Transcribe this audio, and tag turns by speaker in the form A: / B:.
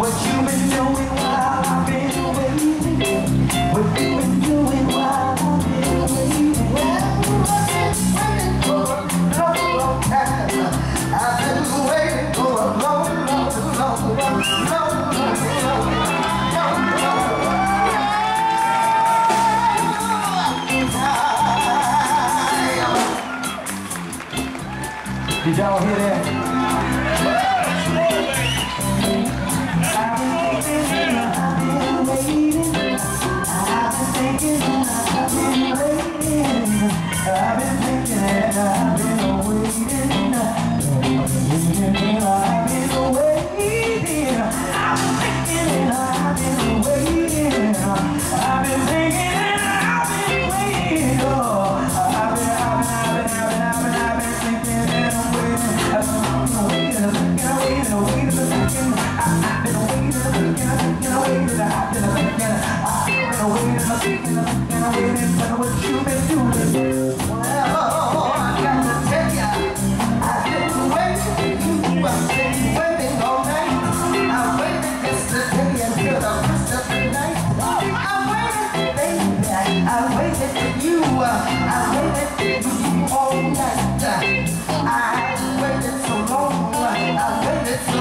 A: What you been doing while I've been waiting? What you been doing while I've been waiting? I've been waiting for a long, long time. I've been waiting for a long, long, long, long, long, long, long. Did y'all hear that? I waited for you all night. I I hate it so